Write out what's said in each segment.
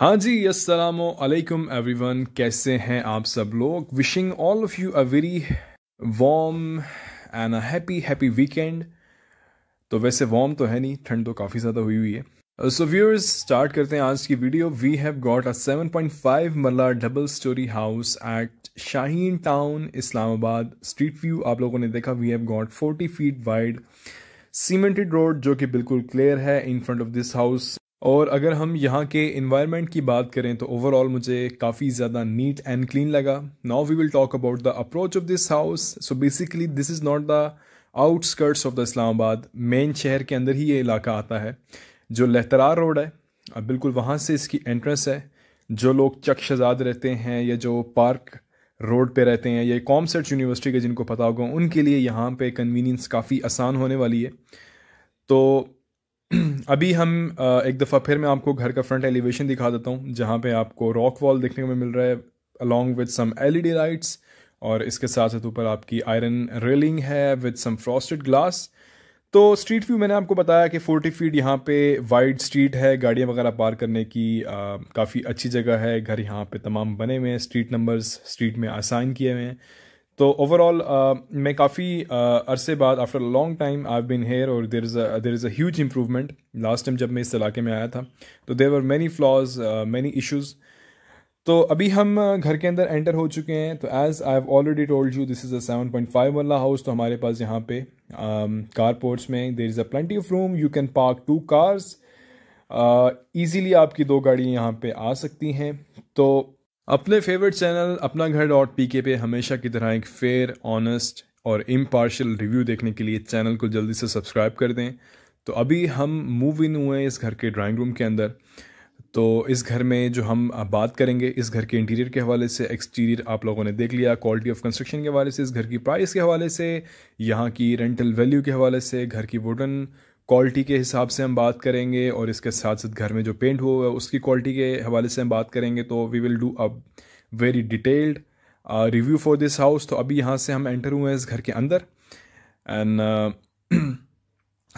हाँ जी असलकुम एवरीवन। कैसे हैं आप सब लोग? Wishing all of you a very warm and a happy happy weekend तो वैसे वार्म तो है नहीं, ठंड तो काफ़ी ज़्यादा हुई हुई है। सो व्यूअर्स स्टार्ट करते हैं आज की video we have got a 7.5 marla double story house at Shaheen town Islamabad street view आप लोगों ने देखा we have got 40 feet wide cemented road जो कि बिल्कुल क्लियर है in front of this house और अगर हम यहाँ के इन्वायरमेंट की बात करें तो ओवरऑल मुझे काफ़ी ज़्यादा नीट एंड क्लीन लगा। Now we will talk about the approach of this house so basically this is not the outskirts of the Islamabad main शहर के अंदर ही ये इलाका आता है, जो लहतरार रोड है। अब बिल्कुल वहाँ से इसकी एंट्रेंस है। जो लोग चक रहते हैं या जो पार्क रोड पे रहते हैं या कॉम सर्च यूनिवर्सिटी के जिनको पता होगा, उनके लिए यहाँ पे कन्वीनियंस काफ़ी आसान होने वाली है। तो अभी हम एक दफ़ा फिर मैं आपको घर का फ्रंट एलिवेशन दिखा देता हूँ, जहाँ पे आपको रॉक वॉल देखने को मिल रहा है along with some LED lights और इसके साथ साथ ऊपर आपकी आयरन रेलिंग है विद सम फ्रॉस्टेड ग्लास तो स्ट्रीट व्यू मैंने आपको बताया कि 40 फीट यहाँ पे वाइड स्ट्रीट है, गाड़ियाँ वगैरह पार करने की काफ़ी अच्छी जगह है, घर यहाँ पे तमाम बने हुए हैं स्ट्रीट नंबर्स स्ट्रीट में आसाइन किए हुए हैं। तो ओवरऑल uh, मैं काफ़ी uh, अरसे बाद after long time I been here और there is there is a huge improvement last time जब मैं इस इलाके में आया था तो there were many flaws many issues तो अभी हम uh, घर के अंदर एंटर हो चुके हैं तो as I have already told you this is a seven point five वाला हाउस तो हमारे पास यहाँ पे कार um, पोर्ट्स में there is a plenty of room you can park two cars easily आपकी दो गाड़ियाँ यहाँ पे आ सकती हैं. तो अपने फेवरेट चैनल अपना घर डॉट पी के पे हमेशा की तरह एक फेयर ऑनेस्ट और इम्पार्शल रिव्यू देखने के लिए चैनल को जल्दी से सब्सक्राइब कर दें। तो अभी हम मूव इन हुए हैं इस घर के ड्राइंग रूम के अंदर। तो इस घर में जो हम बात करेंगे, इस घर के इंटीरियर के हवाले से एक्सटीरियर आप लोगों ने देख लिया क्वालिटी ऑफ़ कंस्ट्रक्शन के हवाले से, इस घर की प्राइस के हवाले से, यहाँ की रेंटल वैल्यू के हवाले से, घर की वुडन क्वालिटी के हिसाब से हम बात करेंगे और इसके साथ साथ घर में जो पेंट हुआ है उसकी क्वालिटी के हवाले से हम बात करेंगे तो we will do a very detailed review for this house तो अभी यहाँ से हम एंटर हुए हैं इस घर के अंदर। एंड uh,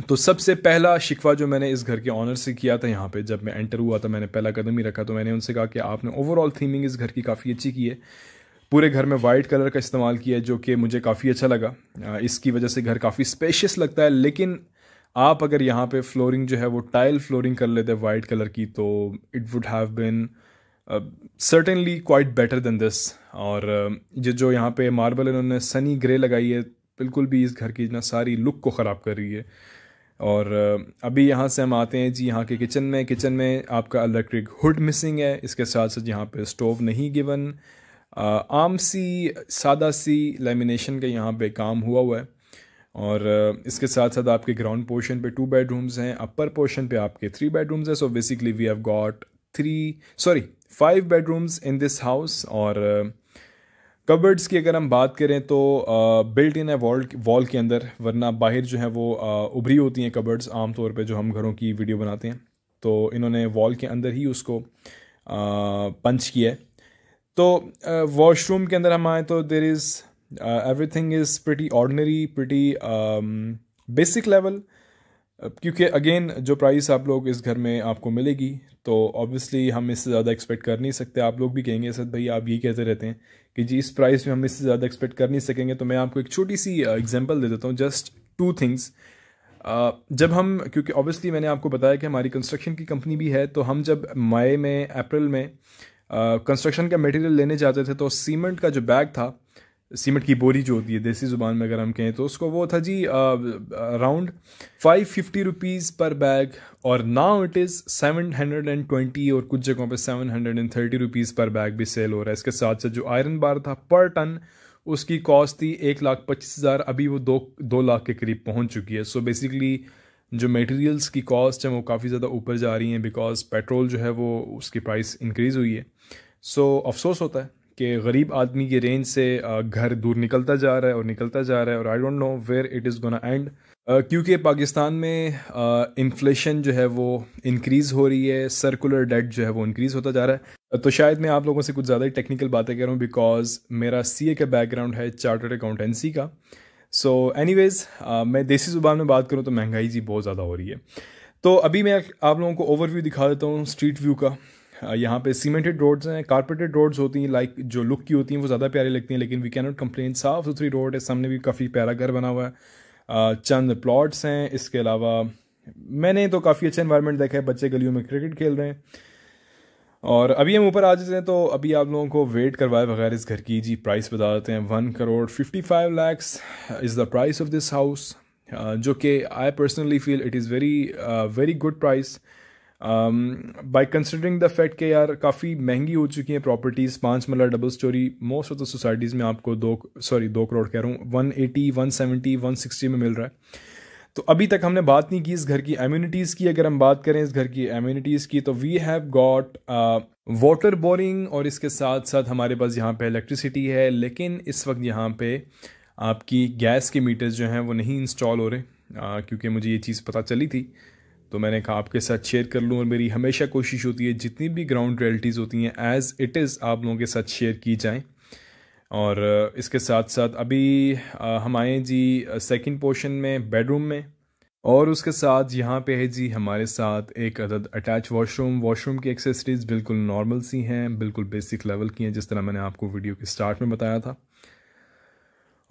तो सबसे पहला शिकवा जो मैंने इस घर के ऑनर से किया था यहाँ पे जब मैं एंटर हुआ था मैंने पहला कदम ही रखा तो मैंने उनसे कहा कि आपने ओवरऑल थीमिंग इस घर की काफ़ी अच्छी की है। पूरे घर में वाइट कलर का इस्तेमाल किया है जो कि मुझे काफ़ी अच्छा लगा। Uh, इसकी वजह से घर काफ़ी स्पेशियस लगता है लेकिन आप अगर यहाँ पे फ्लोरिंग जो है वो टाइल फ्लोरिंग कर लेते वाइट कलर की तो it would have been certainly quite better than this और uh, ये जो यहाँ पे मार्बल इन्होंने सनी ग्रे लगाई है बिल्कुल भी इस घर की ना सारी लुक को ख़राब कर रही है। और uh, अभी यहाँ से हम आते हैं जी यहाँ के किचन में। किचन में आपका इलेक्ट्रिक हुड मिसिंग है। इसके साथ साथ यहाँ पे स्टोव नहीं गिवन uh, आम सी सादा सी लेमिनेशन का यहाँ पे काम हुआ हुआ है। और इसके साथ साथ आपके ग्राउंड पोर्शन पे टू बेडरूम्स हैं अपर पोर्शन पे आपके थ्री बेडरूम्स हैं so basically we have got three sorry five bedrooms in this house और कबर्ड्स की अगर हम बात करें तो बिल्ट इन है वॉल वॉल के अंदर, वरना बाहर जो है वो उभरी होती हैं कबर्ड्स आमतौर पे जो हम घरों की वीडियो बनाते हैं। तो इन्होंने वॉल के अंदर ही उसको पंच किया है। तो वॉशरूम के अंदर हम आए तो there is everything is pretty ordinary pretty basic level क्योंकि अगेन जो प्राइस आप लोग इस घर में आपको मिलेगी तो ऑब्वियसली हम इससे ज़्यादा एक्सपेक्ट कर नहीं सकते। आप लोग भी कहेंगे सर भाई आप ये कहते रहते हैं कि जी इस प्राइस में हम इससे ज़्यादा एक्सपेक्ट कर नहीं सकेंगे। तो मैं आपको एक छोटी सी एग्जांपल uh, दे देता हूँ जस्ट टू थिंग्स जब हम क्योंकि ऑब्वियसली मैंने आपको बताया कि हमारी कंस्ट्रक्शन की कंपनी भी है तो हम जब मई में अप्रैल में कंस्ट्रक्शन uh, का मटेरियल लेने जाते थे तो सीमेंट का जो बैग था सीमेंट की बोरी जो होती है देसी ज़ुबान में अगर हम कहें तो उसको वो था जी around five fifty rupees per bag और now it is seven hundred and twenty और कुछ जगहों पे seven hundred and thirty rupees per bag भी सेल हो रहा है। इसके साथ साथ जो आयरन बार था पर टन उसकी कॉस्ट थी एक लाख पच्चीस हज़ार। अभी वो दो दो लाख के करीब पहुँच चुकी है। सो so बेसिकली जो मटेरियल्स की कॉस्ट है वो काफ़ी ज़्यादा ऊपर जा रही हैं बिकॉज़ पेट्रोल जो है वो उसकी प्राइस इंक्रीज़ हुई है। सो so, अफसोस होता है। कि गरीब आदमी की रेंज से घर दूर निकलता जा रहा है और निकलता जा रहा है और I don't know where it is gonna end क्योंकि पाकिस्तान में इन्फ्लेशन जो है वो इंक्रीज़ हो रही है सर्कुलर डेट जो है वो इंक्रीज़ होता जा रहा है। तो शायद मैं आप लोगों से कुछ ज़्यादा ही टेक्निकल बातें कर रहा हूँ बिकॉज़ मेरा सीए का बैकग्राउंड है चार्टर्ड अकाउंटेंसी का। सो एनी वेज़ मैं देसी ज़ुबान में बात करूँ तो महँगाई जी बहुत ज़्यादा हो रही है। तो अभी मैं आप लोगों को ओवरव्यू दिखा देता हूँ स्ट्रीट व्यू का। यहाँ पे सीमेंटेड रोड्स हैं कारपेटेड रोड्स होती हैं लाइक जो लुक की होती हैं वो ज़्यादा प्यारी लगती हैं, लेकिन वी कैन नॉट कंप्लेन साफ़ सुथरी रोड है, सामने भी काफ़ी प्यारा घर बना हुआ है। चंद प्लॉट्स हैं, इसके अलावा मैंने तो काफ़ी अच्छा इन्वायरमेंट देखा है, बच्चे गलियों में क्रिकेट खेल रहे हैं। और अभी हम ऊपर आ जाते हैं तो अभी आप लोगों को वेट करवाए बगैर इस घर की जी प्राइस बता देते हैं। One crore fifty five lakhs is the price of this house जो कि I personally feel it is very very good price by considering the fact कि यार काफ़ी महँगी हो चुकी हैं प्रॉपर्टीज़ पाँच marla double story most of the societies में आपको दो सॉरी दो करोड़ कह रहा हूँ one eighty one seventy one sixty में मिल रहा है। तो अभी तक हमने बात नहीं की इस घर की एम्यूनिटीज़ की, अगर हम बात करें इस घर की एम्यूनिटीज़ की तो we have got water boring और इसके साथ साथ हमारे पास यहाँ पे इलेक्ट्रिसिटी है, लेकिन इस वक्त यहाँ पे आपकी गैस के मीटर्स जो हैं वो नहीं इंस्टॉल हो रहे क्योंकि मुझे ये चीज़ पता चली थी। तो मैंने कहा, आपके साथ शेयर कर लूँ और मेरी हमेशा कोशिश होती है, जितनी भी ग्राउंड रियलिटीज़ होती हैं एज़ इट इज़ आप लोगों के साथ शेयर की जाएँ। और इसके साथ साथ अभी हम आए जी सेकंड पोर्शन में बेडरूम में। और उसके साथ यहाँ पे है जी, हमारे साथ एक अदद अटैच वॉशरूम वॉशरूम की एक्सेसरीज़ बिल्कुल नॉर्मल सी हैं, बिल्कुल बेसिक लेवल की हैं, जिस तरह मैंने आपको वीडियो के स्टार्ट में बताया था।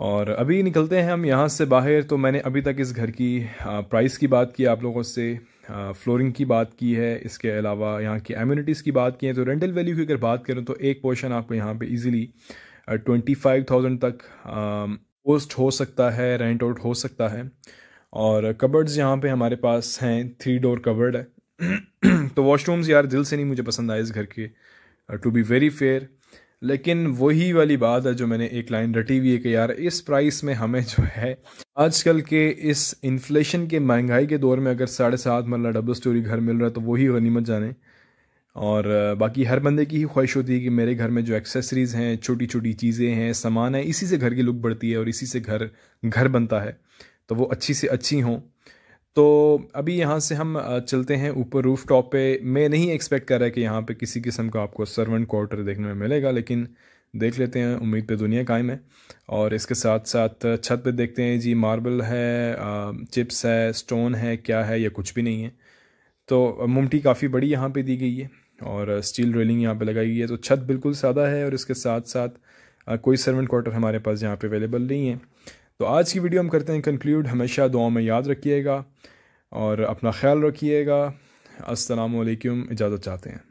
और अभी निकलते हैं हम यहाँ से बाहर। तो मैंने अभी तक इस घर की प्राइस की बात की, आप लोगों से फ्लोरिंग की बात की है। इसके अलावा यहाँ की एम्यूनिटीज़ की बात की है। तो रेंटल वैल्यू की अगर बात करें तो एक पोर्शन आपको यहाँ पे इजीली ट्वेंटी फाइव थाउज़ेंड तक पोस्ट हो सकता है रेंट आउट हो सकता है। और कबर्ड्स यहाँ पे हमारे पास हैं थ्री डोर कबर्ड है। तो वॉशरूम्स यार दिल से नहीं मुझे पसंद आए इस घर के टू बी वेरी फेयर लेकिन वही वाली बात है जो मैंने एक लाइन रटी हुई है कि यार, इस प्राइस में हमें जो है, आजकल के इस इन्फ्लेशन के महँगाई के दौर में अगर साढ़े सात मरला डबल स्टोरी घर मिल रहा है तो वही गनीमत जाने। और बाकी हर बंदे की ही ख्वाहिश होती है कि मेरे घर में जो एक्सेसरीज़ हैं छोटी छोटी चीज़ें हैं, सामान है, इसी से घर की लुक बढ़ती है और इसी से घर घर बनता है। तो वो अच्छी से अच्छी हों। तो अभी यहाँ से हम चलते हैं ऊपर रूफ टॉप पे। मैं नहीं एक्सपेक्ट कर रहा कि यहाँ पे किसी किस्म का आपको सर्वेंट क्वार्टर देखने में मिलेगा, लेकिन देख लेते हैं, उम्मीद पे दुनिया कायम है। और इसके साथ साथ छत पे देखते हैं जी मार्बल है चिप्स है स्टोन है, क्या है, या कुछ भी नहीं है। तो मुमटी काफ़ी बड़ी यहाँ पे दी गई है, और स्टील रेलिंग यहाँ पे लगाई गई है। तो छत बिल्कुल सादा है, और इसके साथ साथ कोई सर्वेंट क्वार्टर हमारे पास यहाँ पे अवेलेबल नहीं है। तो आज की वीडियो हम करते हैं कंक्लूड हमेशा दुआ में याद रखिएगा और अपना ख्याल रखिएगा। असलकम इजाज़त चाहते हैं।